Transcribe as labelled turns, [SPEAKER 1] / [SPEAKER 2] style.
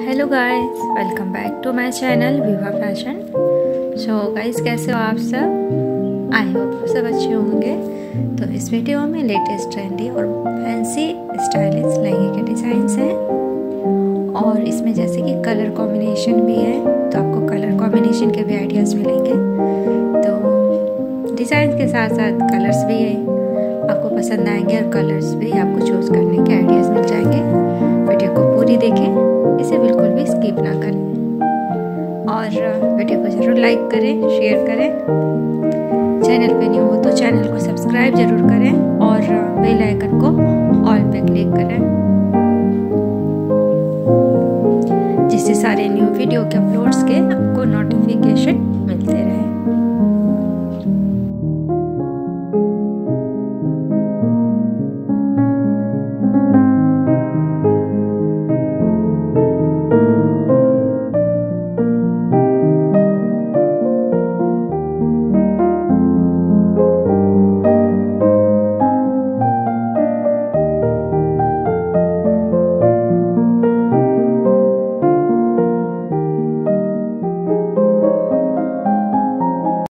[SPEAKER 1] Hello guys welcome back to my channel Viva fashion so guys कैसे हो आप सब? आई होप सब अच्छे होंगे। तो इस वीडियो में लेटेस्ट ट्रेंडी और फैंसी स्टाइलिश लहंगे के डिज़ाइंस हैं। और इसमें जैसे कि कलर कॉम्बिनेशन भी है तो आपको कलर कॉम्बिनेशन के भी आइडियाज़ मिलेंगे। तो डिज़ाइन के साथ साथ कलर्स भी है। आपको पसंद आएँगे और कलर्स भी आपको चूज़ करने के आइडियाज़ मिल जाएँगे। वीडियो को पूरी देखें। इसे बिल्कुल भी स्किप ना करें। और वीडियो को ज़रूर लाइक करें, शेयर करें। चैनल पे न्यू हो तो चैनल को सब्सक्राइब ज़रूर करें और बेल आइकन को ऑल पे क्लिक करें। जिससे सारे न्यू वीडियो के अपलोड्स के